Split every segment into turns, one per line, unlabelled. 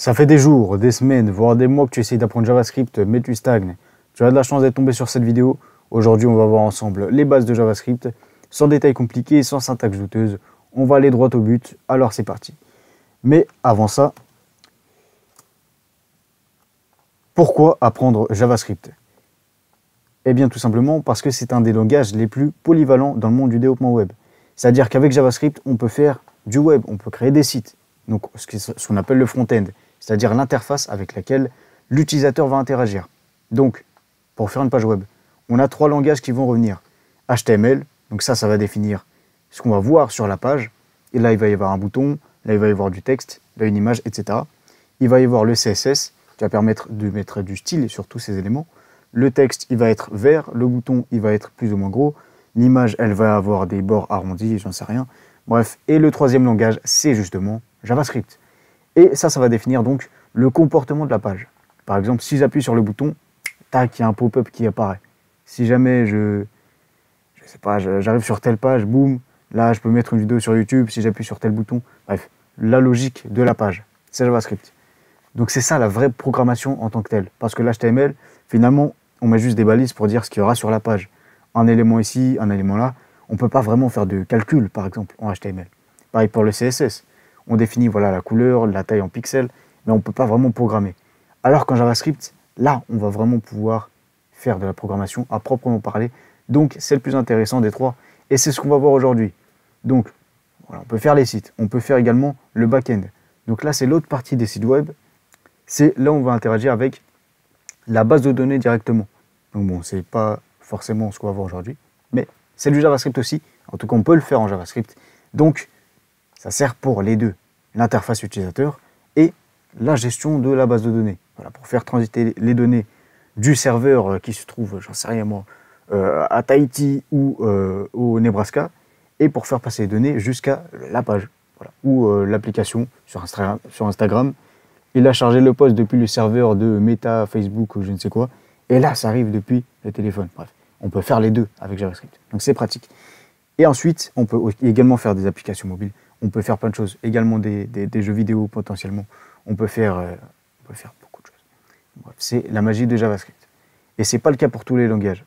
Ça fait des jours, des semaines, voire des mois que tu essayes d'apprendre JavaScript, mais tu stagnes. Tu as de la chance d'être tombé sur cette vidéo. Aujourd'hui, on va voir ensemble les bases de JavaScript, sans détails compliqués, sans syntaxe douteuse. On va aller droit au but, alors c'est parti. Mais avant ça, pourquoi apprendre JavaScript? Eh bien tout simplement parce que c'est un des langages les plus polyvalents dans le monde du développement web. C'est-à-dire qu'avec JavaScript, on peut faire du web, on peut créer des sites, donc ce qu'on appelle le front-end c'est-à-dire l'interface avec laquelle l'utilisateur va interagir. Donc, pour faire une page web, on a trois langages qui vont revenir. HTML, donc ça, ça va définir ce qu'on va voir sur la page. Et là, il va y avoir un bouton, là, il va y avoir du texte, là, une image, etc. Il va y avoir le CSS, qui va permettre de mettre du style sur tous ces éléments. Le texte, il va être vert, le bouton, il va être plus ou moins gros. L'image, elle va avoir des bords arrondis, j'en sais rien. Bref, et le troisième langage, c'est justement JavaScript. Et ça, ça va définir donc le comportement de la page. Par exemple, si j'appuie sur le bouton, tac, il y a un pop-up qui apparaît. Si jamais je, je sais pas, j'arrive sur telle page, boum, là je peux mettre une vidéo sur YouTube si j'appuie sur tel bouton. Bref, la logique de la page, c'est JavaScript. Donc c'est ça la vraie programmation en tant que telle. Parce que l'HTML, finalement, on met juste des balises pour dire ce qu'il y aura sur la page. Un élément ici, un élément là. On ne peut pas vraiment faire de calcul, par exemple, en HTML. Pareil pour le CSS on définit voilà, la couleur, la taille en pixels, mais on ne peut pas vraiment programmer. Alors qu'en JavaScript, là, on va vraiment pouvoir faire de la programmation à proprement parler. Donc, c'est le plus intéressant des trois. Et c'est ce qu'on va voir aujourd'hui. Donc, on peut faire les sites. On peut faire également le back-end. Donc là, c'est l'autre partie des sites web. C'est là où on va interagir avec la base de données directement. Donc bon, c'est pas forcément ce qu'on va voir aujourd'hui, mais c'est du JavaScript aussi. En tout cas, on peut le faire en JavaScript. Donc, ça sert pour les deux, l'interface utilisateur et la gestion de la base de données. Voilà, pour faire transiter les données du serveur euh, qui se trouve, j'en sais rien moi, euh, à Tahiti ou euh, au Nebraska, et pour faire passer les données jusqu'à la page, ou l'application sur, sur, Instagram. Il a chargé le poste depuis le serveur de Meta, Facebook ou je ne sais quoi, et là ça arrive depuis le téléphone. Bref, on peut faire les deux avec JavaScript, donc c'est pratique. Et ensuite, on peut également faire des applications mobiles on peut faire plein de choses. Également des, jeux vidéo potentiellement. On peut faire, euh, on peut faire beaucoup de choses. c'est la magie de JavaScript. Et ce n'est pas le cas pour tous les langages.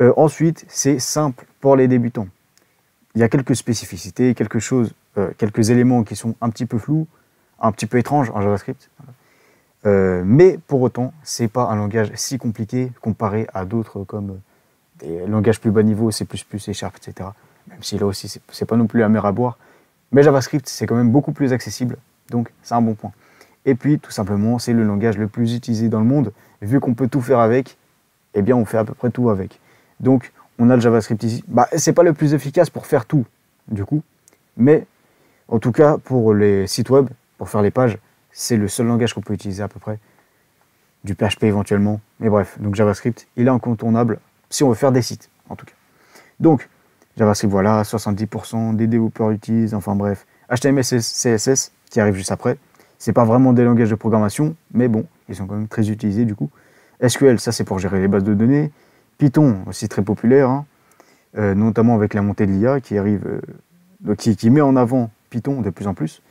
Euh, ensuite, c'est simple pour les débutants. Il y a quelques spécificités, quelque chose, euh, quelques éléments qui sont un petit peu flous, un petit peu étranges en JavaScript. mais pour autant, ce n'est pas un langage si compliqué comparé à d'autres comme des langages plus bas niveau, C++, C Sharp, etc. Même si là aussi, ce n'est pas non plus la mer à boire. Mais JavaScript, c'est quand même beaucoup plus accessible, donc c'est un bon point. Et puis, tout simplement, c'est le langage le plus utilisé dans le monde. Vu qu'on peut tout faire avec, eh bien, on fait à peu près tout avec. Donc, on a le JavaScript ici. Bah, c'est pas le plus efficace pour faire tout, du coup. Mais, en tout cas, pour les sites web, pour faire les pages, c'est le seul langage qu'on peut utiliser à peu près. Du PHP éventuellement. Mais bref, donc JavaScript, il est incontournable si on veut faire des sites, en tout cas. Donc, JavaScript, voilà, 70% des développeurs utilisent, enfin bref. HTML, CSS, qui arrive juste après. C'est pas vraiment des langages de programmation, mais bon, ils sont quand même très utilisés du coup. SQL, ça c'est pour gérer les bases de données. Python, aussi très populaire, hein. euh, notamment avec la montée de l'IA qui arrive, euh, qui, met en avant Python de plus en plus.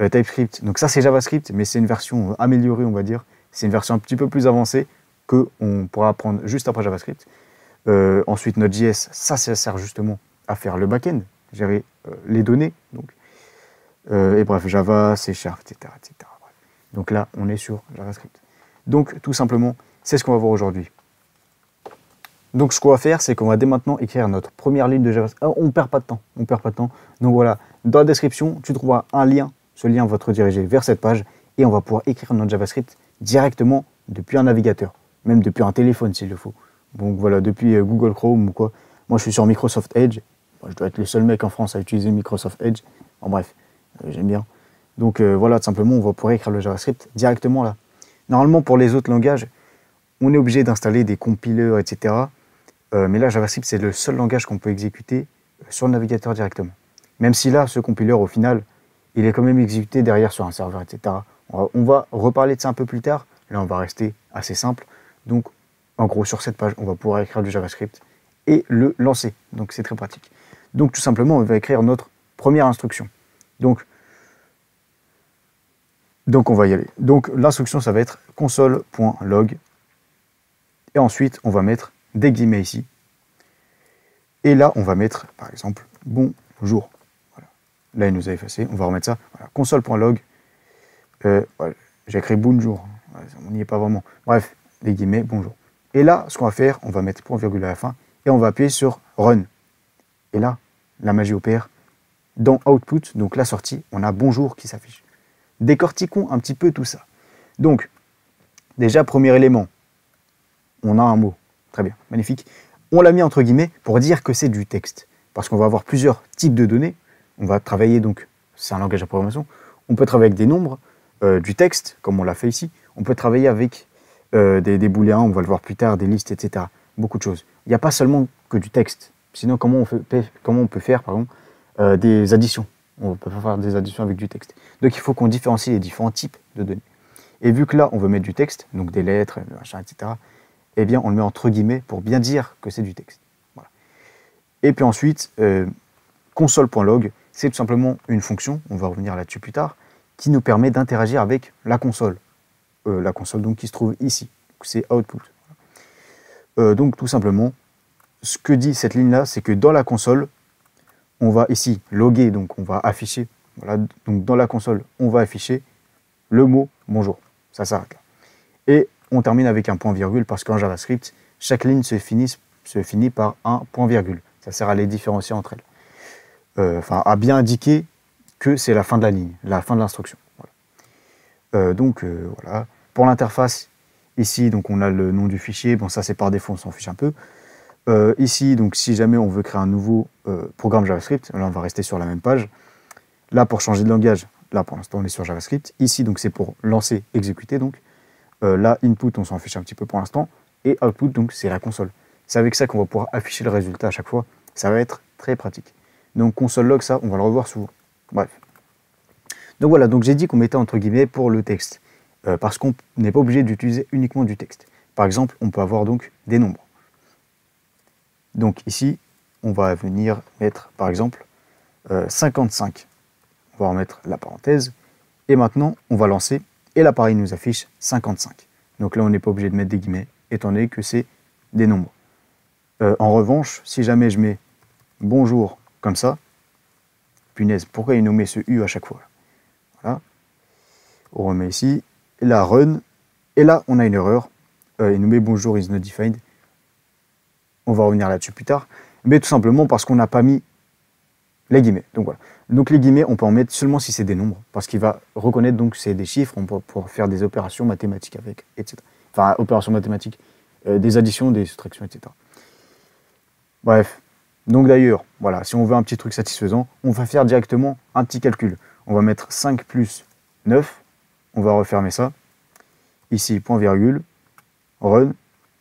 Euh, TypeScript, donc ça c'est JavaScript, mais c'est une version améliorée, on va dire. C'est une version un petit peu plus avancée que on pourra apprendre juste après JavaScript. Ensuite, Node.js, ça, ça sert justement à faire le back-end, gérer euh, les données. Donc. Euh, et bref, Java, C Sharp, etc. etc. Donc là, on est sur JavaScript. Donc, tout simplement, c'est ce qu'on va voir aujourd'hui. Donc, ce qu'on va faire, c'est qu'on va dès maintenant écrire notre première ligne de JavaScript. Ah, on ne perd pas de temps. On perd pas de temps. Donc voilà, dans la description, tu trouveras un lien. Ce lien va te rediriger vers cette page et on va pouvoir écrire notre JavaScript directement depuis un navigateur, même depuis un téléphone s'il le faut. Donc voilà, depuis euh, Google Chrome ou quoi. Moi, je suis sur Microsoft Edge. Je dois être le seul mec en France à utiliser Microsoft Edge. En bref, euh, j'aime bien. Donc euh, voilà, tout simplement, on va pouvoir écrire le JavaScript directement là. Normalement, pour les autres langages, on est obligé d'installer des compilers, etc. mais là, JavaScript, c'est le seul langage qu'on peut exécuter sur le navigateur directement. Même si là, ce compiler, au final, il est quand même exécuté derrière sur un serveur, etc. On va reparler de ça un peu plus tard. Là, on va rester assez simple. Donc, en gros, sur cette page, on va pouvoir écrire du JavaScript et le lancer. Donc c'est très pratique. Donc tout simplement, on va écrire notre première instruction. Donc, Donc on va y aller. Donc l'instruction, ça va être console.log. Et ensuite, on va mettre des guillemets ici. Et là, on va mettre, par exemple, bonjour. Là, il nous a effacé. On va remettre ça. Voilà. Console.log. Euh, J'ai écrit bonjour. on n'y est pas vraiment. Bref, les guillemets, bonjour. Et là, ce qu'on va faire, on va mettre point virgule à la fin et on va appuyer sur Run. Et là, la magie opère. Dans Output, donc la sortie, on a bonjour qui s'affiche. Décortiquons un petit peu tout ça. Donc, déjà, premier élément, on a un mot. Très bien, magnifique. On l'a mis entre guillemets pour dire que c'est du texte. Parce qu'on va avoir plusieurs types de données. On va travailler donc, c'est un langage de programmation. On peut travailler avec des nombres, euh, du texte, comme on l'a fait ici. On peut travailler avec euh, des, booléens, on va le voir plus tard, des listes, etc. Beaucoup de choses. Il n'y a pas seulement que du texte. Sinon, comment on, peut faire euh, des additions? On peut faire des additions avec du texte. Donc il faut qu'on différencie les différents types de données. Et vu que là, on veut mettre du texte, donc des lettres, machin, etc., eh bien, on le met entre guillemets pour bien dire que c'est du texte. Et puis ensuite, euh, console.log, c'est tout simplement une fonction, on va revenir là-dessus plus tard, qui nous permet d'interagir avec la console. Euh, la console donc qui se trouve ici, c'est output. Euh, donc tout simplement, ce que dit cette ligne-là, c'est que dans la console, on va ici loguer, donc on va afficher, voilà, donc dans la console, on va afficher le mot bonjour. Ça s'arrête là. Et on termine avec un point virgule parce qu'en JavaScript, chaque ligne se finit, par un point virgule. Ça sert à les différencier entre elles. Euh, enfin, à bien indiquer que c'est la fin de la ligne, la fin de l'instruction. Euh, donc euh, voilà. Pour l'interface, ici, donc on a le nom du fichier. Bon, ça c'est par défaut, on s'en fiche un peu. Ici, donc si jamais on veut créer un nouveau programme JavaScript, là on va rester sur la même page. Là, pour changer de langage, là pour l'instant on est sur JavaScript. Ici, donc c'est pour lancer, exécuter donc. Euh, là, input, on s'en fiche un petit peu pour l'instant. Et output, donc, c'est la console. C'est avec ça qu'on va pouvoir afficher le résultat à chaque fois. Ça va être très pratique. Donc, console log, ça, on va le revoir souvent. Bref. Donc voilà, donc j'ai dit qu'on mettait entre guillemets pour le texte. Euh, parce qu'on n'est pas obligé d'utiliser uniquement du texte. Par exemple, on peut avoir donc des nombres. Donc ici, on va venir mettre, par exemple, 55. Euh, on va remettre la parenthèse. Et maintenant, on va lancer et l'appareil nous affiche 55. Donc là, on n'est pas obligé de mettre des guillemets, étant donné que c'est des nombres. Euh, en revanche, si jamais je mets bonjour comme ça, punaise, pourquoi il nous met ce U à chaque fois? Voilà. On remet ici, là, run, et là, on a une erreur. Euh, il nous met bonjour is not defined. On va revenir là-dessus plus tard. Mais tout simplement parce qu'on n'a pas mis les guillemets. Donc voilà. Donc les guillemets, on peut en mettre seulement si c'est des nombres, parce qu'il va reconnaître donc c'est des chiffres, on peut pouvoir faire des opérations mathématiques avec, etc. Enfin, opérations mathématiques, euh, des additions, des soustractions, etc. Bref. Donc d'ailleurs, voilà, si on veut un petit truc satisfaisant, on va faire directement un petit calcul. On va mettre 5 plus 9, on va refermer ça. Ici, point virgule, run,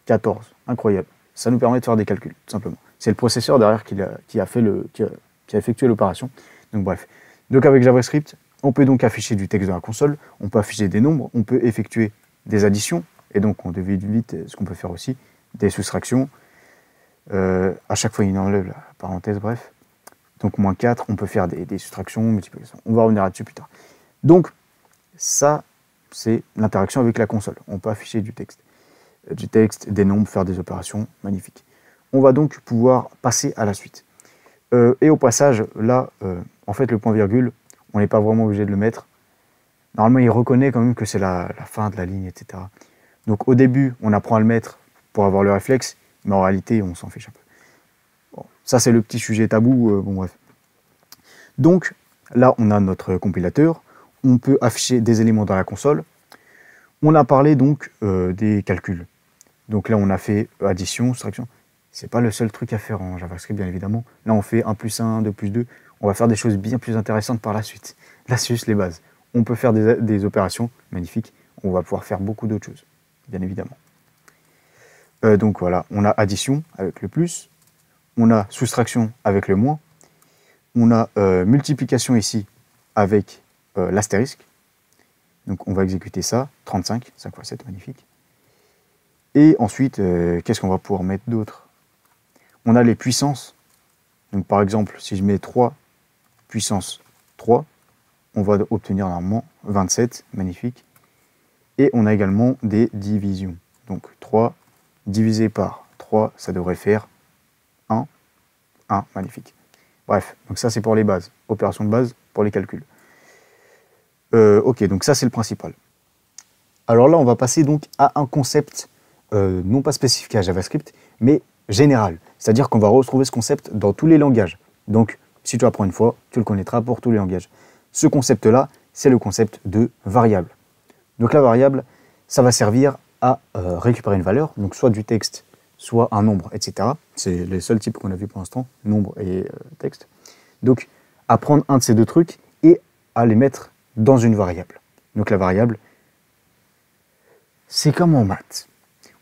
14. Incroyable. Ça nous permet de faire des calculs, tout simplement. C'est le processeur derrière qui a, fait le, qui a effectué l'opération. Donc bref. Donc avec JavaScript, on peut donc afficher du texte dans la console, on peut afficher des nombres, on peut effectuer des additions, et donc on devine vite ce qu'on peut faire aussi, des soustractions. Euh, à chaque fois, il enlève la parenthèse, bref. Donc moins 4, on peut faire des, soustractions, multiplications. On va revenir là-dessus plus tard. Donc, ça, c'est l'interaction avec la console. On peut afficher du texte. Du texte, des nombres, faire des opérations, magnifique. On va donc pouvoir passer à la suite. Euh, et au passage, là, euh, en fait, le point virgule, on n'est pas vraiment obligé de le mettre. Normalement, il reconnaît quand même que c'est la, fin de la ligne, etc. Donc au début, on apprend à le mettre pour avoir le réflexe, mais en réalité, on s'en fiche un peu. ça, c'est le petit sujet tabou, euh, bon bref. Donc là, on a notre compilateur. On peut afficher des éléments dans la console. On a parlé donc des calculs. Donc là, on a fait addition, soustraction. C'est pas le seul truc à faire en JavaScript, bien évidemment. Là, on fait 1 plus 1, 2 plus 2. On va faire des choses bien plus intéressantes par la suite. Là, c'est juste les bases. On peut faire des, opérations magnifiques. On va pouvoir faire beaucoup d'autres choses, bien évidemment. Euh, donc voilà, on a addition avec le plus. On a soustraction avec le moins. On a euh, multiplication ici avec euh, l'astérisque. Donc on va exécuter ça, 35, 5 x 7, magnifique. Et ensuite, qu'est-ce qu'on va pouvoir mettre d'autre? On a les puissances. Donc par exemple, si je mets 3 puissance 3, on va obtenir normalement 27, magnifique. Et on a également des divisions. Donc 3 divisé par 3, ça devrait faire 1. 1, magnifique. Bref, donc ça c'est pour les bases. Opération de base pour les calculs. Euh, ok, donc ça c'est le principal. Alors là, on va passer donc à un concept euh, non pas spécifique à JavaScript, mais général. C'est-à-dire qu'on va retrouver ce concept dans tous les langages. Donc, si tu apprends une fois, tu le connaîtras pour tous les langages. Ce concept-là, c'est le concept de variable. Donc la variable, ça va servir à euh, récupérer une valeur, donc soit du texte, soit un nombre, etc. C'est les seuls types qu'on a vu pour l'instant, nombre et texte. Donc, à prendre un de ces deux trucs et à les mettre dans une variable. Donc la variable, c'est comme en maths.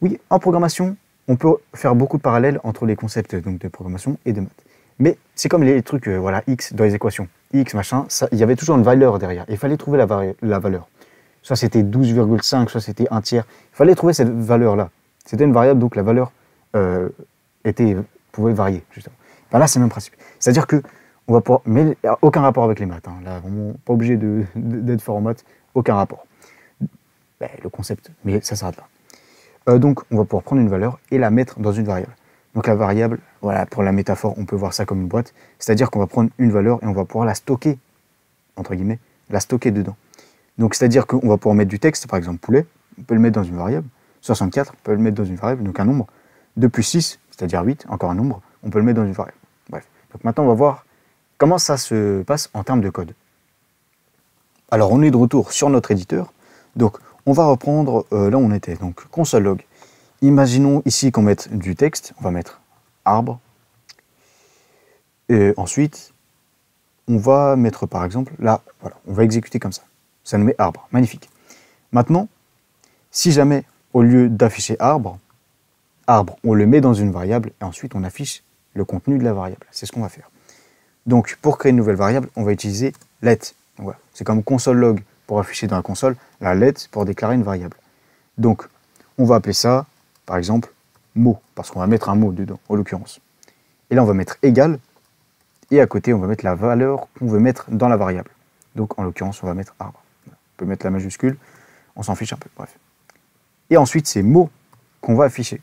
Oui, en programmation, on peut faire beaucoup de parallèles entre les concepts donc, de programmation et de maths. Mais c'est comme les trucs, euh, voilà, x dans les équations. x, machin, il y avait toujours une valeur derrière. Il fallait trouver la, la valeur. Soit c'était 12,5, soit c'était un tiers. Il fallait trouver cette valeur-là. C'était une variable, donc la valeur euh, était, pouvait varier, justement. Ben là, c'est le même principe. C'est-à-dire que on va pouvoir, mais aucun rapport avec les maths. Hein. Là, vraiment, pas obligé d'être fort en maths, aucun rapport. Ben, le concept, mais ça s'arrête là. Euh, donc, on va pouvoir prendre une valeur et la mettre dans une variable. Donc la variable, voilà, pour la métaphore, on peut voir ça comme une boîte. C'est-à-dire qu'on va prendre une valeur et on va pouvoir la stocker, entre guillemets, la stocker dedans. Donc c'est-à-dire qu'on va pouvoir mettre du texte, par exemple poulet, on peut le mettre dans une variable. 64, on peut le mettre dans une variable, donc un nombre. 2 plus 6, c'est-à-dire 8, encore un nombre, on peut le mettre dans une variable. Bref. Donc maintenant, on va voir comment ça se passe en termes de code? Alors on est de retour sur notre éditeur. Donc on va reprendre euh, là où on était, donc console log. Imaginons ici qu'on mette du texte, on va mettre arbre. Et ensuite, on va mettre par exemple, là, voilà, on va exécuter comme ça. Ça nous met arbre, magnifique. Maintenant, si jamais, au lieu d'afficher arbre, arbre, on le met dans une variable et ensuite on affiche le contenu de la variable. C'est ce qu'on va faire. Donc, pour créer une nouvelle variable, on va utiliser let. C'est comme console log pour afficher dans la console, la let pour déclarer une variable. Donc, on va appeler ça par exemple, mot, parce qu'on va mettre un mot dedans, en l'occurrence. Et là, on va mettre égal, et à côté, on va mettre la valeur qu'on veut mettre dans la variable. Donc, en l'occurrence, on va mettre arbre. On peut mettre la majuscule, on s'en fiche un peu, bref. Et ensuite, c'est mot qu'on va afficher.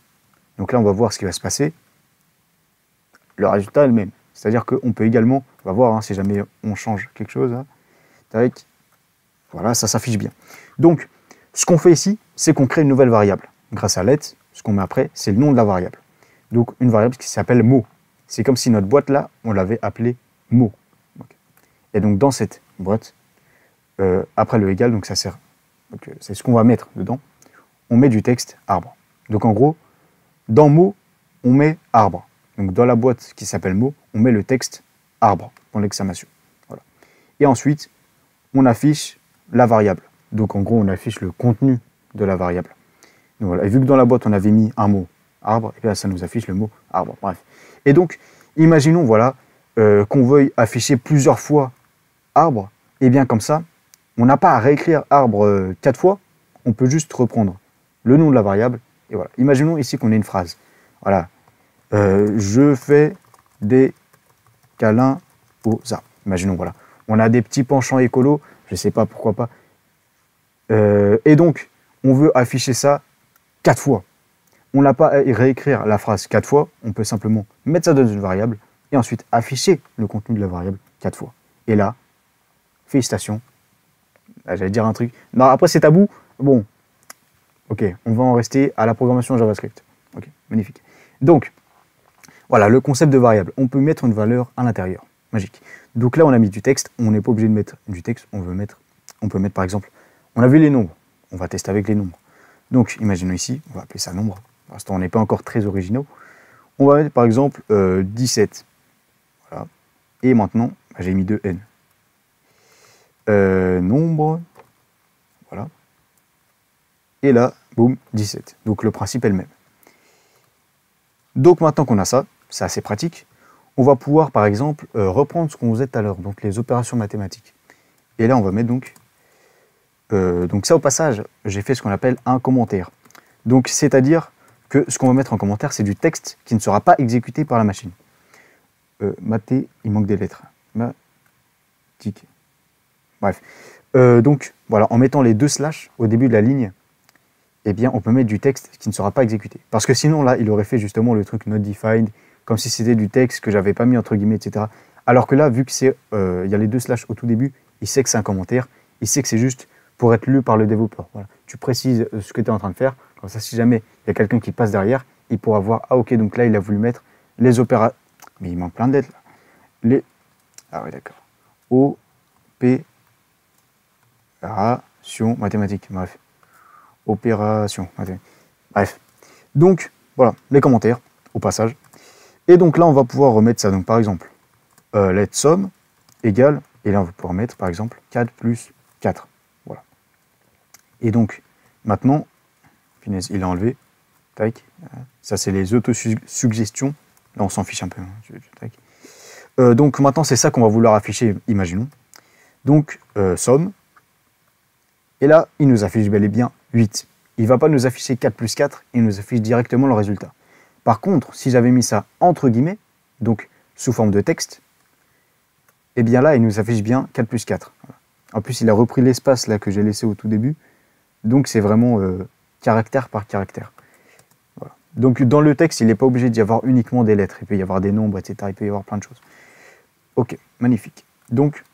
Donc là, on va voir ce qui va se passer. Le résultat est le même. C'est-à-dire qu'on peut également, on va voir hein, si jamais on change quelque chose, hein, voilà, ça s'affiche bien. Donc, ce qu'on fait ici, c'est qu'on crée une nouvelle variable. Grâce à let, ce qu'on met après, c'est le nom de la variable. Donc une variable qui s'appelle mot. C'est comme si notre boîte là, on l'avait appelée mot. Et donc dans cette boîte, euh, après le égal, donc ça sert, euh, c'est ce qu'on va mettre dedans, on met du texte arbre. Donc en gros, dans mot, on met arbre. Donc dans la boîte qui s'appelle mot, on met le texte arbre, pour l'exclamation. Voilà. Et ensuite, on affiche la variable. Donc en gros, on affiche le contenu de la variable. Et vu que dans la boîte, on avait mis un mot arbre, et là, ça nous affiche le mot arbre. Bref. Et donc, imaginons voilà, euh, qu'on veuille afficher plusieurs fois arbre. Et bien comme ça, on n'a pas à réécrire arbre euh, quatre fois. On peut juste reprendre le nom de la variable. Et voilà. Imaginons ici qu'on ait une phrase. Voilà. Euh, je fais des câlins aux arbres. Imaginons, voilà. On a des petits penchants écolos. Je ne sais pas pourquoi pas. et donc, on veut afficher ça quatre fois. On n'a pas à réécrire la phrase quatre fois, on peut simplement mettre ça dans une variable et ensuite afficher le contenu de la variable quatre fois. Et là, félicitations. J'allais dire un truc. Non, après c'est tabou. Bon, ok, on va en rester à la programmation JavaScript. Ok, magnifique. Donc, voilà, le concept de variable. On peut mettre une valeur à l'intérieur. Magique. Donc là, on a mis du texte. On n'est pas obligé de mettre du texte. On veut mettre, on peut mettre par exemple, on a vu les nombres. On va tester avec les nombres. Donc, imaginons ici, on va appeler ça nombre. Pour l'instant, on n'est pas encore très originaux. On va mettre par exemple 17. Euh, voilà. Et maintenant, bah, j'ai mis 2n. Euh, nombre. Voilà. Et là, boum, 17. Donc le principe est le même. Donc maintenant qu'on a ça, c'est assez pratique, on va pouvoir par exemple euh, reprendre ce qu'on faisait tout à l'heure, donc les opérations mathématiques. Et là, on va mettre donc euh, donc ça au passage, j'ai fait ce qu'on appelle un commentaire. Donc c'est-à-dire que ce qu'on va mettre en commentaire, c'est du texte qui ne sera pas exécuté par la machine. Euh, maté, il manque des lettres. Matique. Bref. Euh, donc, voilà, en mettant les deux slash au début de la ligne, eh bien, on peut mettre du texte qui ne sera pas exécuté. Parce que sinon, là, il aurait fait justement le truc not defined, comme si c'était du texte que j'avais pas mis entre guillemets, etc. Alors que là, vu que c'est, euh, il y a les deux slash au tout début, il sait que c'est un commentaire, il sait que c'est juste pour être lu par le développeur. Tu précises ce que tu es en train de faire, comme ça, si jamais il y a quelqu'un qui passe derrière, il pourra voir, ah ok, donc là, il a voulu mettre les opérations. Mais il manque plein de lettres là. Les. Ah oui, d'accord. Opération mathématiques. Bref. Opération mathématiques. Bref. Donc, voilà, les commentaires, au passage. Et donc là, on va pouvoir remettre ça. Donc, par exemple, euh, lettre somme égale, et là, on va pouvoir mettre, par exemple, 4 plus 4. Voilà. Et donc, maintenant, il est enlevé. Tac. Ça, c'est les autosuggestions. Là, on s'en fiche un peu. Hein. Euh, donc maintenant, c'est ça qu'on va vouloir afficher, imaginons. Donc, euh, somme. Et là, il nous affiche bel et bien 8. Il ne va pas nous afficher 4 plus 4, il nous affiche directement le résultat. Par contre, si j'avais mis ça entre guillemets, donc sous forme de texte, et eh bien là, il nous affiche bien 4 plus 4. En plus, il a repris l'espace là que j'ai laissé au tout début. Donc, c'est vraiment euh, caractère par caractère. Donc, dans le texte, il n'est pas obligé d'y avoir uniquement des lettres. Il peut y avoir des nombres, etc. Il peut y avoir plein de choses. Ok, magnifique. Donc,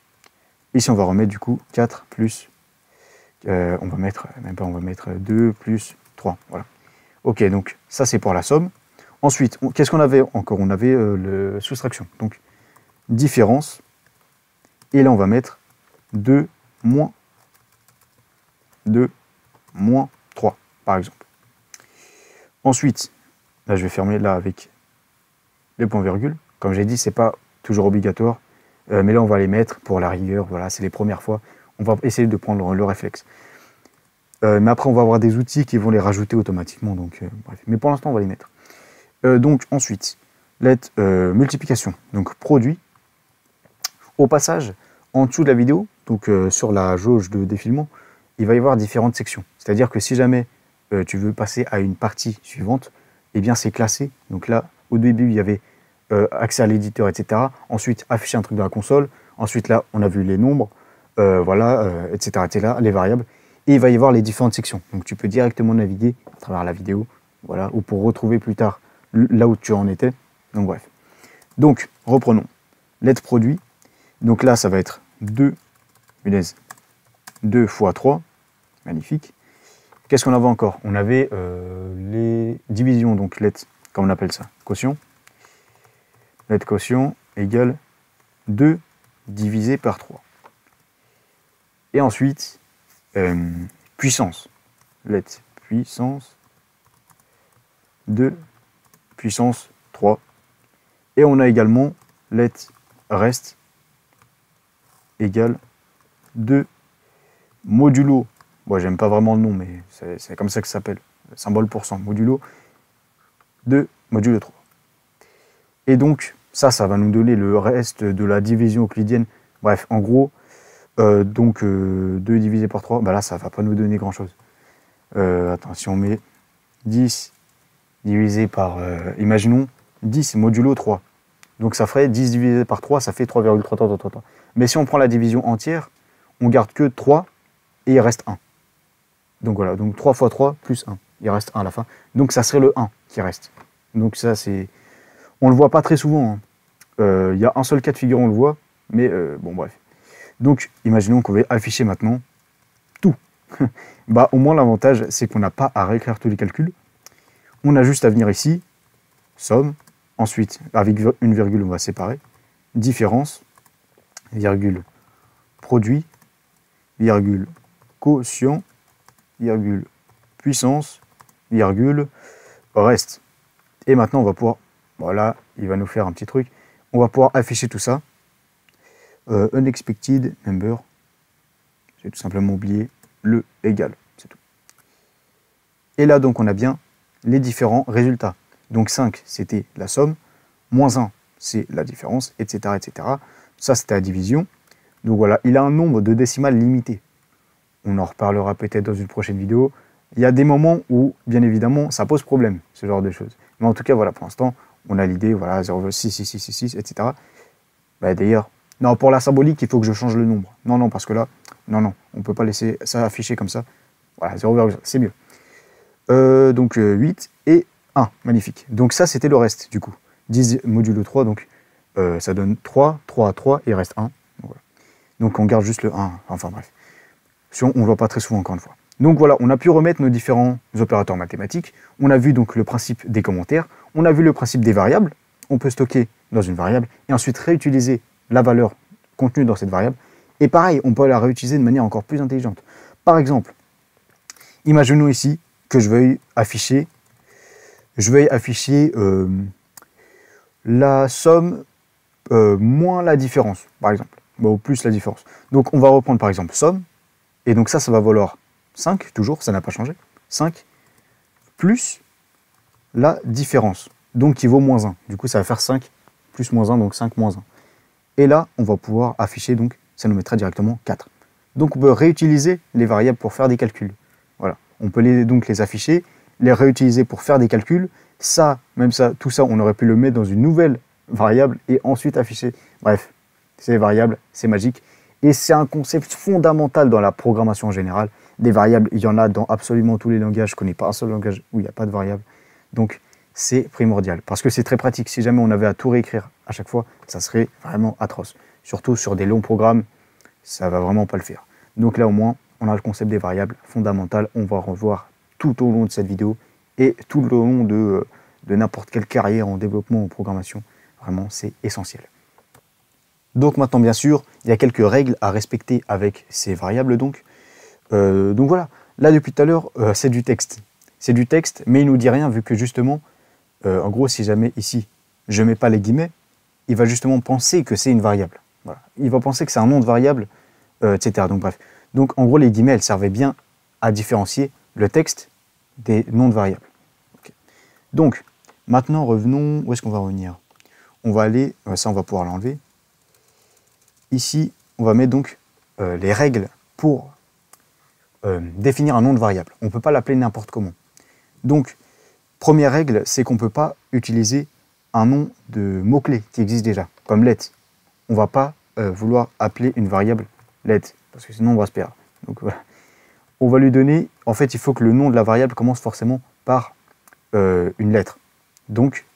ici, on va remettre du coup 4 plus, euh, on va mettre, même pas, on va mettre 2 plus 3. Voilà. Ok, donc ça, c'est pour la somme. Ensuite, qu'est-ce qu'on avait encore? On avait euh, le soustraction. Donc, différence. Et là, on va mettre 2 moins 2 moins 3, par exemple. Ensuite, là, je vais fermer là avec les points-virgules. Comme j'ai dit, c'est pas toujours obligatoire. Euh, mais là, on va les mettre pour la rigueur. Voilà, c'est les premières fois. On va essayer de prendre le, réflexe. Euh, mais après, on va avoir des outils qui vont les rajouter automatiquement. Donc. Mais pour l'instant, on va les mettre. Donc, ensuite, lettre multiplication. Donc, produit. Au passage, en dessous de la vidéo, donc sur la jauge de défilement, il va y avoir différentes sections. C'est-à-dire que si jamais tu veux passer à une partie suivante, eh bien, c'est classé. Donc là, au début, il y avait euh, accès à l'éditeur, etc. Ensuite, afficher un truc dans la console. Ensuite, là, on a vu les nombres, euh, voilà, etc., euh, etc., les variables. Et il va y avoir les différentes sections. Donc, tu peux directement naviguer à travers la vidéo, voilà, ou pour retrouver plus tard là où tu en étais. Donc, bref. Donc, reprenons. Lettre produit. Donc là, ça va être 2, 2 fois 3. Magnifique. Qu'est-ce qu'on avait encore? On avait les divisions, donc lettres, comme on appelle ça, quotient. Let quotient égale 2 divisé par 3. Et ensuite, euh, puissance. Let puissance 2 puissance 3. Et on a également let reste égale 2 modulo. Moi, j'aime pas vraiment le nom, mais c'est comme ça que ça s'appelle. Symbole pour cent. Modulo 2 modulo 3. Et donc, ça, ça va nous donner le reste de la division euclidienne. Bref, en gros, euh, donc 2 euh, divisé par 3, bah là, ça va pas nous donner grand-chose. Euh, attends, si on met 10 divisé par, imaginons, 10 modulo 3. Donc ça ferait 10 divisé par 3, ça fait 3,3. Mais si on prend la division entière, on garde que 3 et il reste 1. Donc voilà, donc 3 fois 3 plus 1. Il reste 1 à la fin. Donc ça serait le 1 qui reste. Donc ça, c'est on le voit pas très souvent. Hein. Euh, il y a un seul cas de figure, on le voit, mais euh, bon, bref. Donc, imaginons qu'on veut afficher maintenant tout. bah, au moins, l'avantage, c'est qu'on n'a pas à réécrire tous les calculs. On a juste à venir ici, somme, ensuite, avec une virgule, on va séparer, différence, virgule, produit, virgule, quotient, virgule, puissance, virgule, reste. Et maintenant, on va pouvoir voilà, il va nous faire un petit truc. On va pouvoir afficher tout ça. Euh, unexpected number. J'ai tout simplement oublié le égal. C'est tout. Et là, donc, on a bien les différents résultats. Donc 5, c'était la somme. Moins 1, c'est la différence, etc. etc. Ça, c'était la division. Donc voilà, il a un nombre de décimales limité. On en reparlera peut-être dans une prochaine vidéo. Il y a des moments où, bien évidemment, ça pose problème, ce genre de choses. Mais en tout cas, voilà, pour l'instant, on a l'idée, voilà, 0,66666, etc. Bah, D'ailleurs, Non, pour la symbolique, il faut que je change le nombre. Non, non, parce que là, non, non, on ne peut pas laisser ça afficher comme ça. Voilà, 0,0, c'est mieux. Euh, donc 8 euh, et 1, magnifique. Donc ça, c'était le reste, du coup. 10 modulo 3, donc euh, ça donne 3, 3 3, et il reste 1. Donc, on garde juste le 1, enfin bref. On ne voit pas très souvent, encore une fois. Donc voilà, on a pu remettre nos différents opérateurs mathématiques. On a vu donc le principe des commentaires. On a vu le principe des variables. On peut stocker dans une variable et ensuite réutiliser la valeur contenue dans cette variable. Et pareil, on peut la réutiliser de manière encore plus intelligente. Par exemple, imaginons ici que je veuille afficher, je afficher euh, la somme euh, moins la différence, par exemple, ou plus la différence. Donc on va reprendre par exemple somme, et donc ça, ça va valoir 5, toujours, ça n'a pas changé. 5 plus la différence, donc qui vaut moins 1. Du coup, ça va faire 5 plus moins 1, donc 5 moins 1. Et là, on va pouvoir afficher, donc ça nous mettra directement 4. Donc on peut réutiliser les variables pour faire des calculs. On peut les, donc les afficher, les réutiliser pour faire des calculs. Ça, même ça, tout ça, on aurait pu le mettre dans une nouvelle variable et ensuite afficher. Bref, c'est variables, c'est magique. Et c'est un concept fondamental dans la programmation générale. Des variables, il y en a dans absolument tous les langages. Je ne connais pas un seul langage où il n'y a pas de variables. Donc, c'est primordial. Parce que c'est très pratique. Si jamais on avait à tout réécrire à chaque fois, ça serait vraiment atroce. Surtout sur des longs programmes, ça va vraiment pas le faire. Donc là, au moins, on a le concept des variables fondamentales. On va revoir tout au long de cette vidéo et tout au long de, de n'importe quelle carrière en développement ou en programmation. Vraiment, c'est essentiel. Donc maintenant, bien sûr, il y a quelques règles à respecter avec ces variables. Donc, euh, donc voilà, là depuis tout à l'heure, euh, c'est du texte. C'est du texte, mais il nous dit rien vu que justement, euh, en gros, si jamais ici, je ne mets pas les guillemets, il va justement penser que c'est une variable. Il va penser que c'est un nom de variable, etc. Donc bref. Donc en gros, les guillemets, elles servaient bien à différencier le texte des noms de variables. Donc, maintenant, revenons... Où est-ce qu'on va revenir? On va aller... Ça, on va pouvoir l'enlever. Ici, on va mettre donc euh, les règles pour euh, définir un nom de variable. On ne peut pas l'appeler n'importe comment. Donc, première règle, c'est qu'on ne peut pas utiliser un nom de mot-clé qui existe déjà, comme let. On ne va pas euh, vouloir appeler une variable let, parce que sinon on va se perdre. Donc. On va lui donner, en fait, il faut que le nom de la variable commence forcément par une lettre. Donc,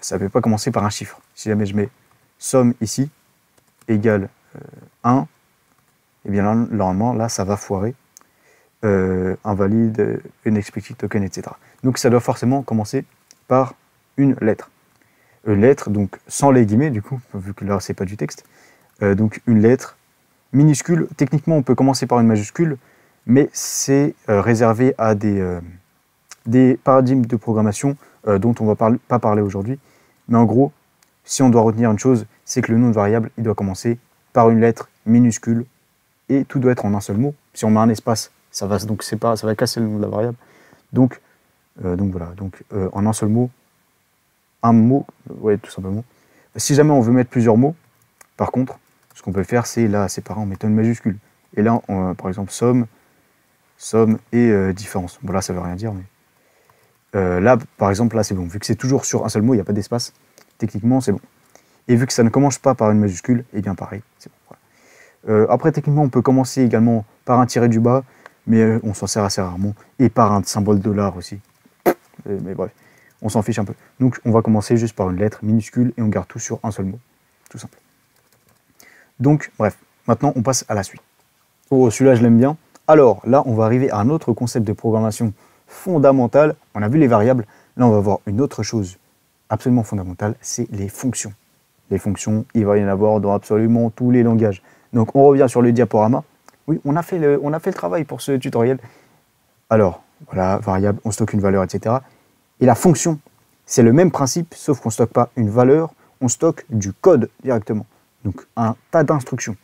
ça ne peut pas commencer par un chiffre. Si jamais je mets somme ici, égale 1, euh, et eh bien là, normalement, là, ça va foirer. Euh, invalide, unexpected token, etc. Donc ça doit forcément commencer par une lettre. Une lettre, donc sans les guillemets, du coup, vu que là, c'est pas du texte. Euh, donc une lettre minuscule. Techniquement, on peut commencer par une majuscule, mais c'est réservé à des, des paradigmes de programmation dont on ne va pas parler aujourd'hui. Mais en gros, si on doit retenir une chose, c'est que le nom de variable, il doit commencer par une lettre minuscule et tout doit être en un seul mot. Si on met un espace, ça va donc pas, ça va casser le nom de la variable. Donc, euh, donc voilà, donc euh, en un seul mot, un mot, ouais, tout simplement. Si jamais on veut mettre plusieurs mots, par contre, ce qu'on peut faire, c'est là séparer en une majuscule. Et là, par exemple, somme, somme et euh, différence. Bon là, ça veut rien dire, mais là, par exemple, là, c'est bon. Vu que c'est toujours sur un seul mot, il n'y a pas d'espace. Techniquement, c'est bon. Et vu que ça ne commence pas par une majuscule, et eh bien pareil, c'est bon. Euh, après, techniquement, on peut commencer également par un tiré du bas, mais euh, on s'en sert assez rarement, et par un symbole dollar aussi. Mais, bref, on s'en fiche un peu. Donc, on va commencer juste par une lettre minuscule, et on garde tout sur un seul mot, tout simple. Donc, bref, maintenant, on passe à la suite. Oh, celui-là, je l'aime bien. Alors, là, on va arriver à un autre concept de programmation fondamental. On a vu les variables, là, on va voir une autre chose absolument fondamentale, c'est les fonctions. Les fonctions, il va y en avoir dans absolument tous les langages. Donc on revient sur le diaporama. Oui, on a fait le, on a fait le travail pour ce tutoriel. Alors, voilà, variable, on stocke une valeur, etc. Et la fonction, c'est le même principe, sauf qu'on ne stocke pas une valeur, on stocke du code directement. Donc un tas d'instructions.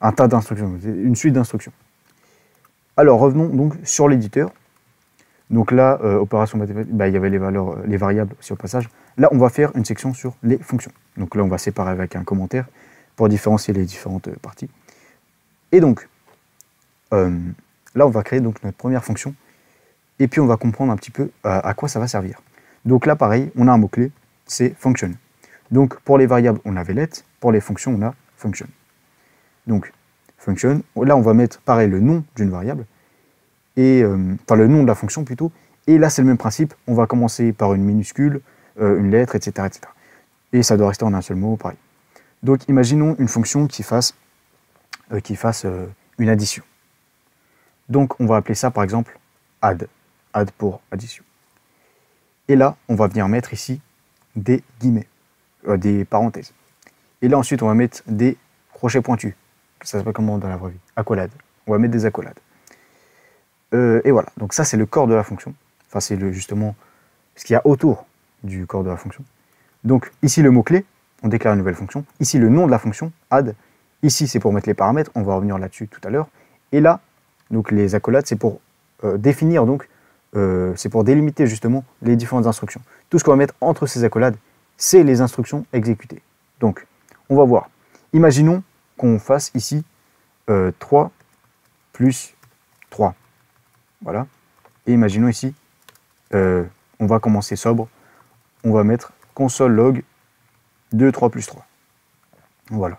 Un tas d'instructions, une suite d'instructions. Alors revenons donc sur l'éditeur. Donc là, euh, opération mathématique, bah, il y avait les valeurs, les variables aussi au passage. Là, on va faire une section sur les fonctions. Donc là, on va séparer avec un commentaire pour différencier les différentes euh, parties. Et donc, euh, là, on va créer donc notre première fonction. Et puis, on va comprendre un petit peu à quoi ça va servir. Donc là, pareil, on a un mot-clé, c'est function. Donc, pour les variables, on avait let. Pour les fonctions, on a function. Donc, function, là, on va mettre pareil le nom d'une variable, et, euh, enfin le nom de la fonction plutôt, et là, c'est le même principe, on va commencer par une minuscule, euh, une lettre, etc.. Et ça doit rester en un seul mot, pareil. Donc, imaginons une fonction qui fasse, euh, qui fasse une addition. Donc, on va appeler ça, par exemple, add. Add pour addition. Et là, on va venir mettre ici des guillemets, des parenthèses. Et là, ensuite, on va mettre des crochets pointus. Ça s'appelle comment dans la vraie vie? Accolades. On va mettre des accolades. et voilà. Donc ça, c'est le corps de la fonction. Enfin, c'est justement ce qu'il y a autour du corps de la fonction. Donc ici, le mot-clé, on déclare une nouvelle fonction. Ici, le nom de la fonction, add. Ici, c'est pour mettre les paramètres. On va revenir là-dessus tout à l'heure. Et là, donc les accolades, c'est pour euh, définir, donc, euh, c'est pour délimiter justement les différentes instructions. Tout ce qu'on va mettre entre ces accolades, c'est les instructions exécutées. Donc, on va voir. Imaginons qu'on fasse ici 3 euh, plus 3. Voilà. Et imaginons ici euh, on va commencer sobre. On va mettre console log 2, 3 plus 3. Voilà.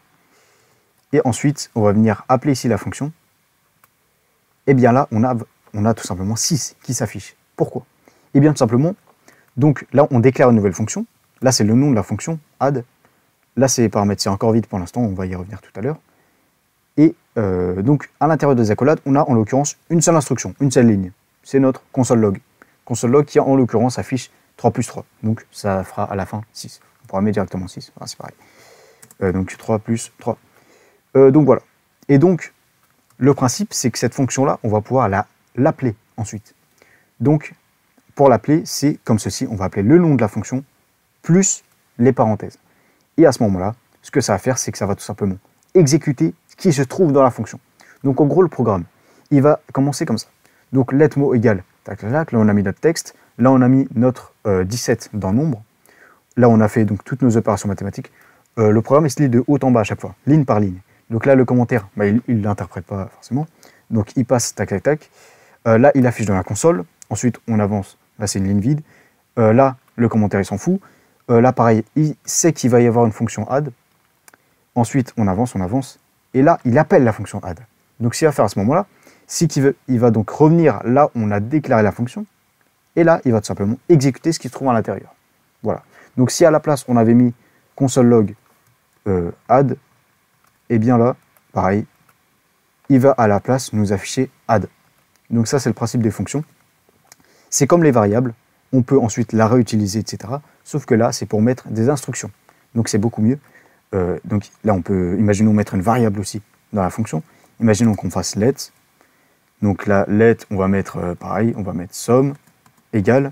Et ensuite, on va venir appeler ici la fonction. Et eh bien là, on a, on a tout simplement 6 qui s'affiche. Pourquoi? Et eh bien tout simplement, donc là, on déclare une nouvelle fonction. Là, c'est le nom de la fonction, add. Là, c'est les c'est encore vide pour l'instant, on va y revenir tout à l'heure. Et euh, donc, à l'intérieur des accolades, on a en l'occurrence une seule instruction, une seule ligne. C'est notre console log console log qui en l'occurrence affiche 3 plus 3. Donc ça fera à la fin 6. On pourra mettre directement 6, c'est pareil. Euh, donc 3 plus 3. Euh, donc voilà. Et donc le principe c'est que cette fonction-là, on va pouvoir l'appeler ensuite. Donc pour l'appeler, c'est comme ceci, on va appeler le nom de la fonction plus les parenthèses. Et à ce moment-là, ce que ça va faire, c'est que ça va tout simplement exécuter ce qui se trouve dans la fonction. Donc en gros, le programme, il va commencer comme ça. Donc let mot égale Là, on a mis notre texte. Là, on a mis notre 17 euh, dans nombre. Là, on a fait donc toutes nos opérations mathématiques. Euh, le programme, il se de haut en bas à chaque fois, ligne par ligne. Donc là, le commentaire, bah, il ne l'interprète pas forcément. Donc il passe tac, tac, tac. Euh, là, il affiche dans la console. Ensuite, on avance. Là, c'est une ligne vide. là, le commentaire, il s'en fout. Là, pareil, il sait qu'il va y avoir une fonction add. Ensuite, on avance, on avance. Et là, il appelle la fonction add. Donc, ce qu'il va faire à ce moment-là, si veut, il va donc revenir là où on a déclaré la fonction, et là, il va tout simplement exécuter ce qui se trouve à l'intérieur. Voilà. Donc si à la place, on avait mis console log euh, add, et eh bien là, pareil, il va à la place nous afficher add. Donc ça, c'est le principe des fonctions. C'est comme les variables, on peut ensuite la réutiliser, etc. Sauf que là, c'est pour mettre des instructions. Donc c'est beaucoup mieux. Euh, donc là, on peut, imaginons mettre une variable aussi dans la fonction. Imaginons qu'on fasse let donc la let, on va mettre euh, pareil, on va mettre somme égale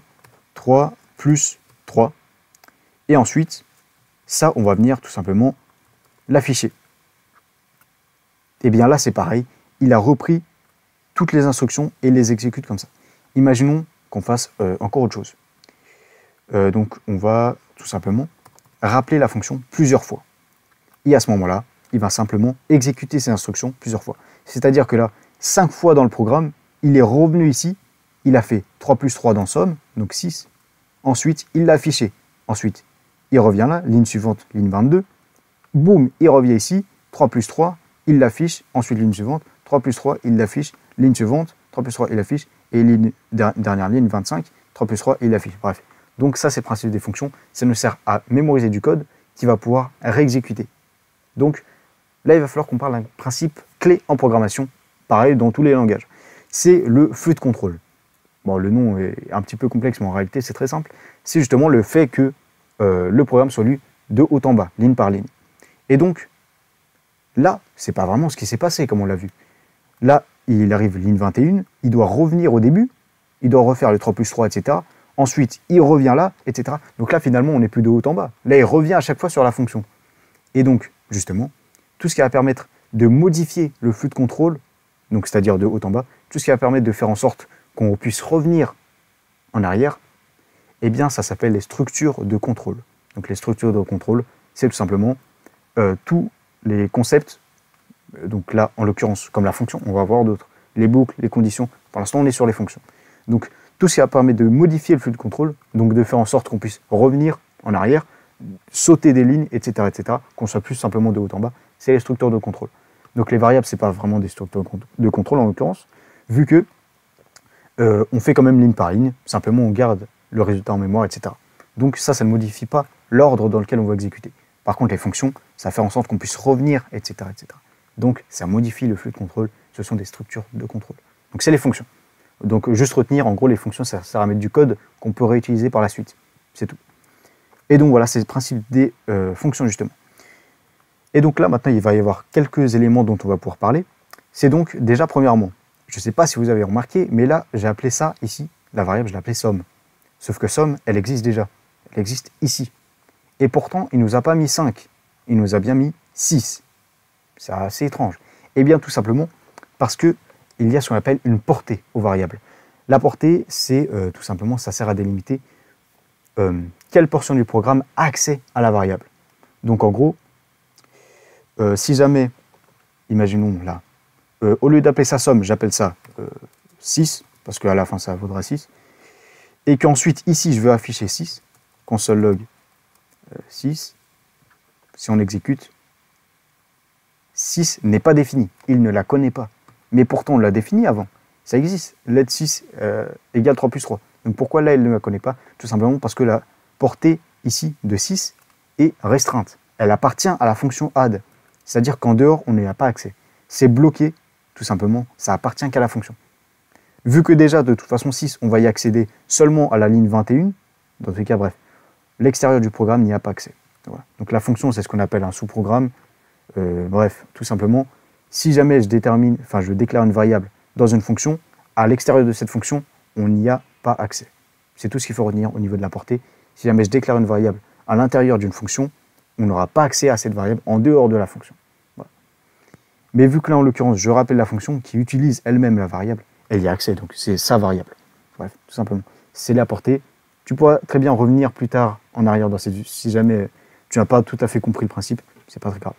3 plus 3. Et ensuite, ça, on va venir tout simplement l'afficher. Et eh bien là, c'est pareil, il a repris toutes les instructions et les exécute comme ça. Imaginons qu'on fasse euh, encore autre chose. Euh, donc on va tout simplement rappeler la fonction plusieurs fois. Et à ce moment-là, il va simplement exécuter ces instructions plusieurs fois. C'est-à-dire que là, 5 fois dans le programme, il est revenu ici, il a fait 3 plus 3 dans somme, donc 6. Ensuite, il l'a affiché. Ensuite, il revient là, ligne suivante, ligne 22. Boum, il revient ici, 3 plus 3, il l'affiche. Ensuite, ligne suivante, 3 plus 3, il l'affiche. Ligne suivante, 3 plus 3, il l'affiche. Et dernière ligne, 25, 3 plus 3, il l'affiche. Bref. Donc ça, c'est le principe des fonctions. Ça nous sert à mémoriser du code qui va pouvoir réexécuter. Donc là, il va falloir qu'on parle d'un principe clé en programmation pareil dans tous les langages. C'est le flux de contrôle. Bon, le nom est un petit peu complexe, mais en réalité, c'est très simple. C'est justement le fait que euh, le programme soit lu de haut en bas, ligne par ligne. Et donc, là, c'est pas vraiment ce qui s'est passé, comme on l'a vu. Là, il arrive ligne 21, il doit revenir au début, il doit refaire le 3 plus 3, etc. Ensuite, il revient là, etc. Donc là, finalement, on n'est plus de haut en bas. Là, il revient à chaque fois sur la fonction. Et donc, justement, tout ce qui va permettre de modifier le flux de contrôle donc c'est-à-dire de haut en bas, tout ce qui va permettre de faire en sorte qu'on puisse revenir en arrière, eh bien ça s'appelle les structures de contrôle. Donc les structures de contrôle, c'est tout simplement euh, tous les concepts, euh, donc là en l'occurrence comme la fonction, on va voir d'autres, les boucles, les conditions, pour l'instant on est sur les fonctions. Donc tout va permettre de modifier le flux de contrôle, donc de faire en sorte qu'on puisse revenir en arrière, sauter des lignes, etc., etc., qu'on soit plus simplement de haut en bas, c'est les structures de contrôle. Donc les variables, ce n'est pas vraiment des structures de contrôle en l'occurrence, vu que euh, on fait quand même ligne par ligne, simplement on garde le résultat en mémoire, etc. Donc ça, ça ne modifie pas l'ordre dans lequel on va exécuter. Par contre, les fonctions, ça fait en sorte qu'on puisse revenir, etc., etc. Donc ça modifie le flux de contrôle, ce sont des structures de contrôle. Donc c'est les fonctions. Donc juste retenir, en gros, les fonctions, ça à mettre du code qu'on peut réutiliser par la suite. C'est tout. Et donc voilà, c'est le principe des euh, fonctions justement. Et donc là, maintenant, il va y avoir quelques éléments dont on va pouvoir parler. C'est donc déjà, premièrement, je ne sais pas si vous avez remarqué, mais là, j'ai appelé ça ici, la variable, je l'ai appelée somme. Sauf que somme, elle existe déjà. Elle existe ici. Et pourtant, il ne nous a pas mis 5. Il nous a bien mis 6. C'est assez étrange. Eh bien, tout simplement parce qu'il y a ce qu'on appelle une portée aux variables. La portée, c'est euh, tout simplement, ça sert à délimiter euh, quelle portion du programme a accès à la variable. Donc en gros, euh, si jamais, imaginons là, au lieu d'appeler ça somme, j'appelle ça 6, parce qu'à la fin ça vaudra 6, et qu'ensuite ici je veux afficher 6, console log 6, si on exécute, 6 n'est pas défini, il ne la connaît pas. Mais pourtant on l'a défini avant, ça existe, let 6 égale 3 plus 3. Donc pourquoi là, elle ne la connaît pas? Tout simplement parce que la portée ici de 6 est restreinte. Elle appartient à la fonction add. C'est-à-dire qu'en dehors, on n'y a pas accès. C'est bloqué, tout simplement, ça appartient qu'à la fonction. Vu que déjà, de toute façon, 6, on va y accéder seulement à la ligne 21, dans tous les cas, bref, l'extérieur du programme n'y a pas accès. Donc la fonction, c'est ce qu'on appelle un sous-programme. Euh, bref, tout simplement, si jamais je détermine, enfin je déclare une variable dans une fonction, à l'extérieur de cette fonction, on n'y a pas accès. C'est tout ce qu'il faut retenir au niveau de la portée. Si jamais je déclare une variable à l'intérieur d'une fonction, on n'aura pas accès à cette variable en dehors de la fonction. Mais vu que là, en l'occurrence, je rappelle la fonction qui utilise elle-même la variable, elle y a accès, donc c'est sa variable. Bref, tout simplement. C'est la portée. Tu pourras très bien revenir plus tard en arrière dans cette si jamais tu n'as pas tout à fait compris le principe, c'est pas très grave.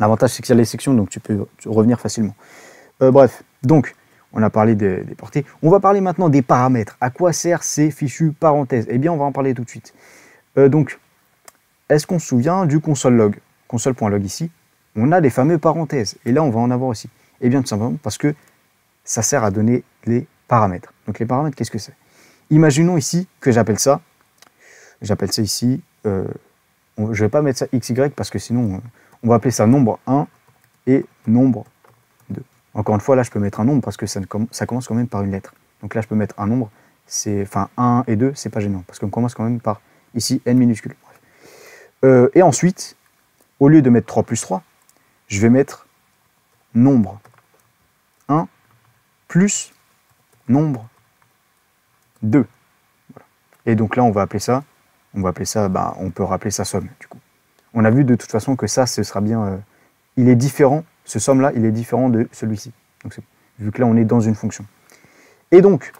L'avantage, c'est qu'il y a les sections, donc tu peux revenir facilement. Euh, bref, donc, on a parlé des, portées. On va parler maintenant des paramètres. À quoi servent ces fichus parenthèses? Eh bien, on va en parler tout de suite. Euh, donc, est-ce qu'on se souvient du console log? Console.log ici, on a des fameux parenthèses. Et là, on va en avoir aussi. Eh bien, tout simplement parce que ça sert à donner les paramètres. Donc, les paramètres, qu'est-ce que c'est? Imaginons ici que j'appelle ça, j'appelle ça ici, euh, je ne vais pas mettre ça xy parce que sinon, on va appeler ça nombre 1 et nombre encore une fois, là, je peux mettre un nombre parce que ça, commence quand même par une lettre. Donc là, je peux mettre un nombre, c'est, enfin 1 et 2, c'est pas gênant, parce qu'on commence quand même par, ici, n minuscule. Euh, et ensuite, au lieu de mettre 3 plus 3, je vais mettre nombre 1 plus nombre 2. Et donc là, on va appeler ça, on va appeler ça, bah, on peut rappeler ça somme, du coup. On a vu de toute façon que ça, ce sera bien, euh, il est différent ce somme-là, il est différent de celui-ci. Vu que là, on est dans une fonction. Et donc,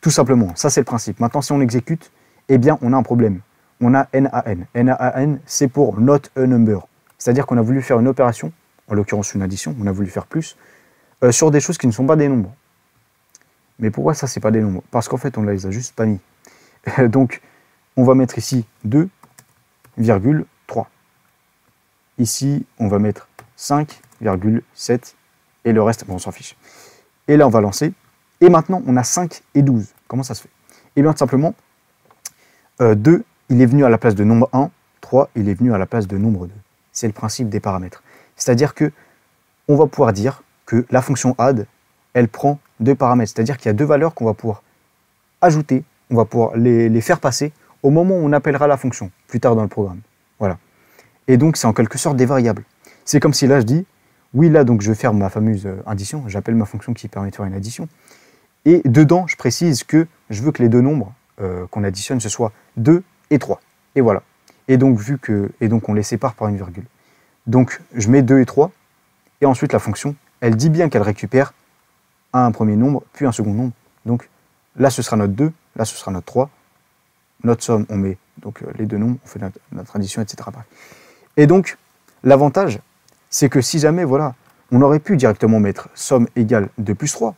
tout simplement, ça c'est le principe. Maintenant, si on exécute, eh bien, on a un problème. On a NaN. NaN, c'est pour not a number. C'est-à-dire qu'on a voulu faire une opération, en l'occurrence une addition, on a voulu faire plus, euh, sur des choses qui ne sont pas des nombres. Mais pourquoi ça, c'est pas des nombres? Parce qu'en fait, on les a juste pas mis. donc, on va mettre ici 2,3. Ici, on va mettre 5,7 et le reste, on s'en fiche. Et là, on va lancer. Et maintenant, on a 5 et 12. Comment ça se fait? Eh bien, tout simplement, 2, euh, il est venu à la place de nombre 1. 3, il est venu à la place de nombre 2. C'est le principe des paramètres. C'est-à-dire que on va pouvoir dire que la fonction add, elle prend deux paramètres. C'est-à-dire qu'il y a deux valeurs qu'on va pouvoir ajouter, on va pouvoir les, faire passer au moment où on appellera la fonction, plus tard dans le programme. Voilà. Et donc, c'est en quelque sorte des variables. C'est comme si là, je dis, oui, là, donc je vais faire ma fameuse euh, addition, j'appelle ma fonction qui permet de faire une addition. Et dedans, je précise que je veux que les deux nombres euh, qu'on additionne, ce soit 2 et 3. Et voilà. Et donc, vu que, et donc on les sépare par une virgule. Donc, je mets 2 et 3, et ensuite la fonction, elle dit bien qu'elle récupère un premier nombre, puis un second nombre. Donc, là, ce sera notre 2, là, ce sera notre 3. Notre somme, on met donc euh, les deux nombres, on fait notre, notre addition, etc. Et donc, l'avantage, c'est que si jamais, voilà, on aurait pu directement mettre somme égale 2 plus 3,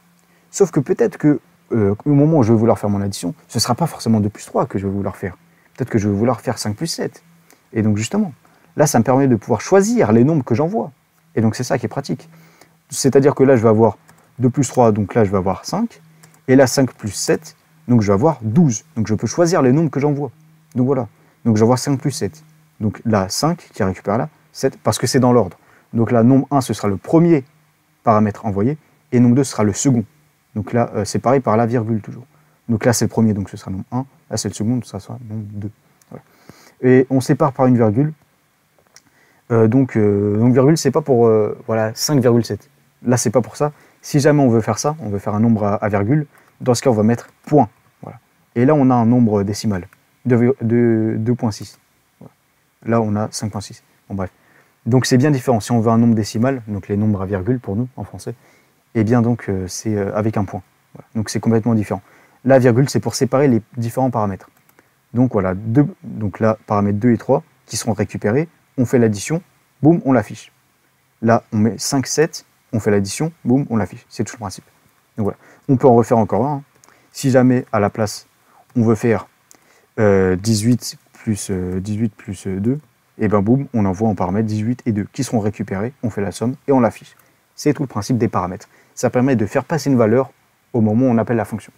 sauf que peut-être que euh, au moment où je vais vouloir faire mon addition, ce ne sera pas forcément 2 plus 3 que je vais vouloir faire. Peut-être que je vais vouloir faire 5 plus 7. Et donc justement, Là, ça me permet de pouvoir choisir les nombres que j'envoie. Et donc, c'est ça qui est pratique. C'est-à-dire que là, je vais avoir 2 plus 3, donc là, je vais avoir 5. Et là, 5 plus 7, donc je vais avoir 12. Donc, je peux choisir les nombres que j'envoie. Donc, voilà. Donc, je vais avoir 5 plus 7. Donc, là, 5 qui récupère là, 7, parce que c'est dans l'ordre. Donc, là, nombre 1, ce sera le premier paramètre envoyé. Et nombre 2, ce sera le second. Donc là, euh, c'est pareil par la virgule toujours. Donc là, c'est le premier, donc ce sera nombre 1. Là, c'est le second, ça sera nombre 2. Et on sépare par une virgule. Euh, donc, euh, donc, virgule, c'est pas pour voilà, 5,7. Là, c'est pas pour ça. Si jamais on veut faire ça, on veut faire un nombre à, virgule, dans ce cas, on va mettre point. Et là, on a un nombre décimal de, 2.6. Là, on a 5.6. Bon, bref. Donc, c'est bien différent. Si on veut un nombre décimal, donc les nombres à virgule pour nous, en français, eh bien donc euh, c'est euh, avec un point. Donc c'est complètement différent. La virgule, c'est pour séparer les différents paramètres. Donc voilà, donc là, paramètres 2 et 3 qui seront récupérés, on fait l'addition, boum, on l'affiche. Là, on met 5, 7, on fait l'addition, boum, on l'affiche. C'est tout le principe. Donc voilà. On peut en refaire encore un. Hein. Si jamais à la place, on veut faire 18 euh, plus, 18 plus 2, et ben boum, on envoie en paramètres 18 et 2 qui seront récupérés, on fait la somme et on l'affiche. C'est tout le principe des paramètres. Ça permet de faire passer une valeur au moment où on appelle la fonction.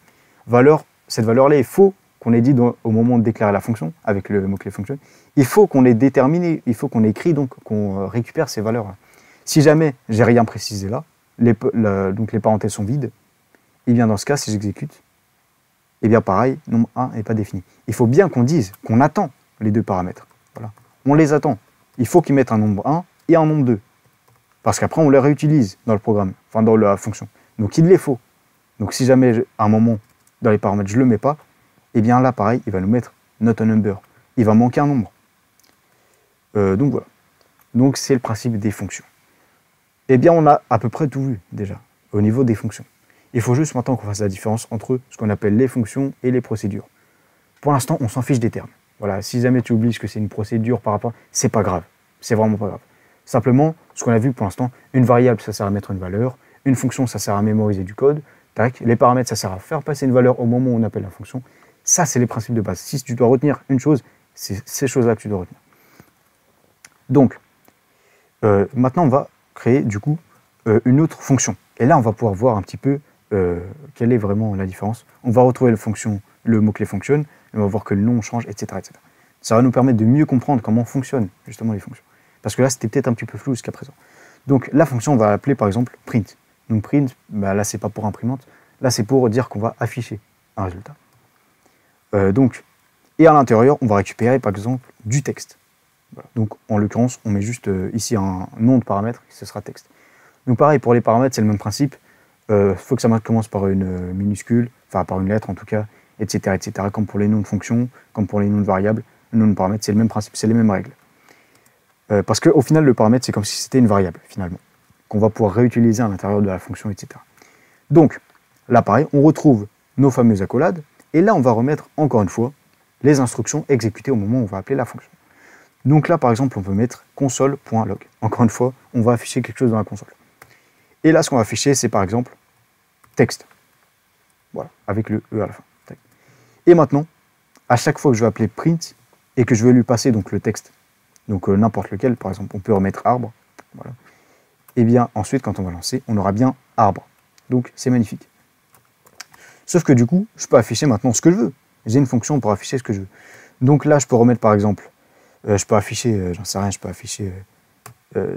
Valeur, cette valeur-là, il faut qu'on ait dit au moment de déclarer la fonction, avec le mot-clé function, il faut qu'on ait déterminé, il faut qu'on ait écrit, donc qu'on euh, récupère ces valeurs-là. Si jamais j'ai rien précisé là, donc les parenthèses sont vides, et bien dans ce cas, si j'exécute, et bien pareil, nombre 1 n'est pas défini. Il faut bien qu'on dise qu'on attend les deux paramètres. Voilà. On les attend. Il faut qu'ils mettent un nombre 1 et un nombre 2. Parce qu'après, on les réutilise dans le programme, enfin dans la fonction. Donc il les faut. Donc si jamais, à un moment, dans les paramètres, je ne le mets pas, eh bien là, pareil, il va nous mettre not a number. Il va manquer un nombre. Euh, donc voilà. Donc c'est le principe des fonctions. Eh bien, on a à peu près tout vu déjà, au niveau des fonctions. Il faut juste maintenant qu'on fasse la différence entre ce qu'on appelle les fonctions et les procédures. Pour l'instant, on s'en fiche des termes. Voilà, si jamais tu oublies que c'est une procédure par rapport, c'est pas grave. C'est vraiment pas grave. Simplement, ce qu'on a vu pour l'instant, une variable, ça sert à mettre une valeur, une fonction, ça sert à mémoriser du code, tac, les paramètres, ça sert à faire passer une valeur au moment où on appelle la fonction. Ça, c'est les principes de base. Si tu dois retenir une chose, c'est ces choses-là que tu dois retenir. Donc, euh, maintenant, on va créer du coup euh, une autre fonction. Et là, on va pouvoir voir un petit peu euh, quelle est vraiment la différence. On va retrouver la fonction, le mot-clé fonctionne, on va voir que le nom change, etc., etc. Ça va nous permettre de mieux comprendre comment fonctionnent justement les fonctions. Parce que là, c'était peut-être un petit peu flou jusqu'à présent. Donc la fonction, on va l'appeler par exemple print. Donc print, bah, là, c'est pas pour imprimante. Là, c'est pour dire qu'on va afficher un résultat. Euh, donc, et à l'intérieur, on va récupérer par exemple du texte. Donc en l'occurrence, on met juste euh, ici un nom de paramètre, ce sera texte. Donc pareil, pour les paramètres, c'est le même principe. Euh, faut que ça commence par une minuscule, enfin par une lettre en tout cas, etc., etc. Comme pour les noms de fonctions, comme pour les noms de variables, le nom de paramètres, c'est le même principe, c'est les mêmes règles. Euh, parce qu'au final, le paramètre, c'est comme si c'était une variable, finalement, qu'on va pouvoir réutiliser à l'intérieur de la fonction, etc. Donc, là, pareil, on retrouve nos fameuses accolades, et là, on va remettre, encore une fois, les instructions exécutées au moment où on va appeler la fonction. Donc là, par exemple, on peut mettre console.log. Encore une fois, on va afficher quelque chose dans la console. Et là, ce qu'on va afficher, c'est par exemple texte. Voilà, avec le E à la fin. Et maintenant, à chaque fois que je vais appeler print et que je vais lui passer donc le texte donc euh, n'importe lequel, par exemple, on peut remettre arbre, Et bien ensuite, quand on va lancer, on aura bien arbre. Donc c'est magnifique. Sauf que du coup, je peux afficher maintenant ce que je veux. J'ai une fonction pour afficher ce que je veux. Donc là, je peux remettre par exemple, euh, je peux afficher, euh, j'en sais rien, je peux afficher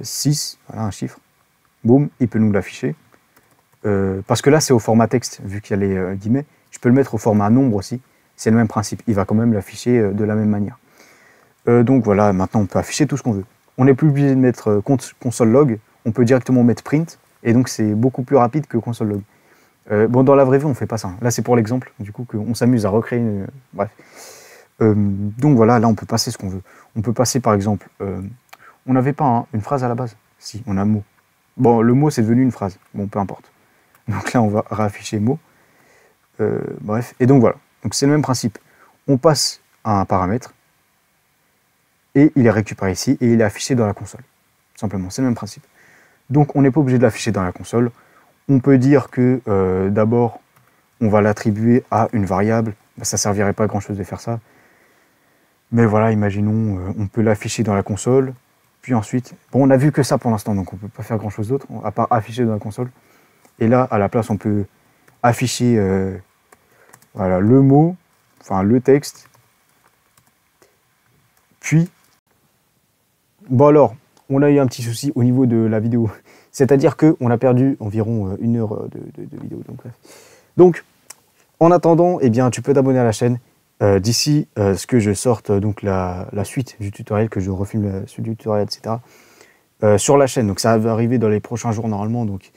6, voilà un chiffre. Boum, il peut nous l'afficher. Parce que là, c'est au format texte, vu qu'il y a les guillemets. Je peux le mettre au format nombre aussi. C'est le même principe. Il va quand même l'afficher de la même manière. Euh, donc voilà, maintenant on peut afficher tout ce qu'on veut. On n'est plus obligé de mettre euh, console log, on peut directement mettre print, et donc c'est beaucoup plus rapide que console log. Euh, bon, dans la vraie vie, on fait pas ça. Là, c'est pour l'exemple, du coup, qu'on s'amuse à recréer. Une... Bref. donc voilà, là, on peut passer ce qu'on veut. On peut passer, par exemple, on n'avait pas une phrase à la base. Si, on a un mot. Bon, le mot, c'est devenu une phrase. Bon, peu importe. Donc là, on va réafficher mot. bref, et donc voilà. Donc c'est le même principe. On passe à un paramètre et il est récupéré ici et il est affiché dans la console. Simplement, c'est le même principe. Donc on n'est pas obligé de l'afficher dans la console. On peut dire que euh, d'abord on va l'attribuer à une variable. Ben, ça ne servirait pas à grand chose de faire ça. Mais voilà, imaginons, euh, on peut l'afficher dans la console. Puis ensuite, bon, on a vu que ça pour l'instant, donc on peut pas faire grand chose d'autre, à part afficher dans la console. Et là, à la place, on peut afficher euh, voilà, le mot, enfin le texte. Puis, bon alors, on a eu un petit souci au niveau de la vidéo. C'est-à-dire qu'on a perdu environ euh, une heure de, vidéo. Donc, en attendant, eh bien, tu peux t'abonner à la chaîne. Euh, d'ici euh, ce que je sorte donc la, suite du tutoriel, que je refilme la suite du tutoriel, etc. sur la chaîne. Donc ça va arriver dans les prochains jours normalement. Donc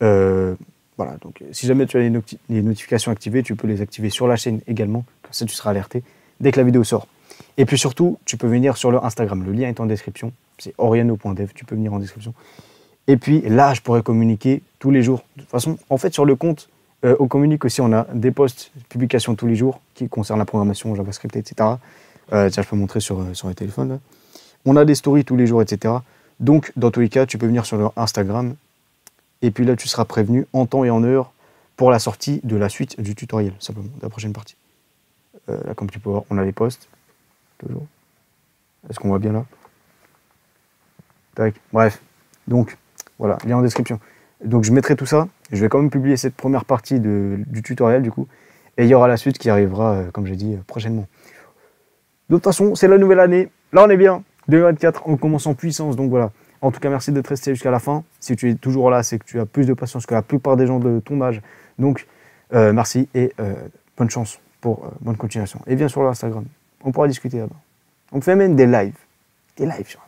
voilà. Donc si jamais tu as les, notifications activées, tu peux les activer sur la chaîne également. Comme ça, tu seras alerté dès que la vidéo sort. Et puis surtout, tu peux venir sur le Instagram. Le lien est en description. C'est oriano.dev. Tu peux venir en description. Et puis là, je pourrais communiquer tous les jours. De toute façon, en fait, sur le compte, euh, on communique aussi, on a des posts, publications tous les jours qui concernent la programmation, JavaScript, etc. Euh, tiens, je peux montrer sur, euh, sur. On a des stories tous les jours, etc. Donc, dans tous les cas, tu peux venir sur leur Instagram. Et puis là, tu seras prévenu en temps et en heure pour la sortie de la suite du tutoriel, simplement, de la prochaine partie. là, comme tu peux voir, on a les posts. Toujours. Est-ce qu'on voit bien là? Bref. Donc, voilà, lien en description. Donc je mettrai tout ça. Je vais quand même publier cette première partie du tutoriel du coup. Et il y aura la suite qui arrivera, euh, comme j'ai dit, euh, prochainement. De toute façon, c'est la nouvelle année. Là, on est bien. 2024, on commence en puissance. Donc voilà. En tout cas, merci d'être resté jusqu'à la fin. Si tu es toujours là, c'est que tu as plus de patience que la plupart des gens de ton âge. Donc, euh, merci et bonne chance pour bonne continuation. Et viens sur l'Instagram. On pourra discuter là-bas. On fait même des lives. Des lives sur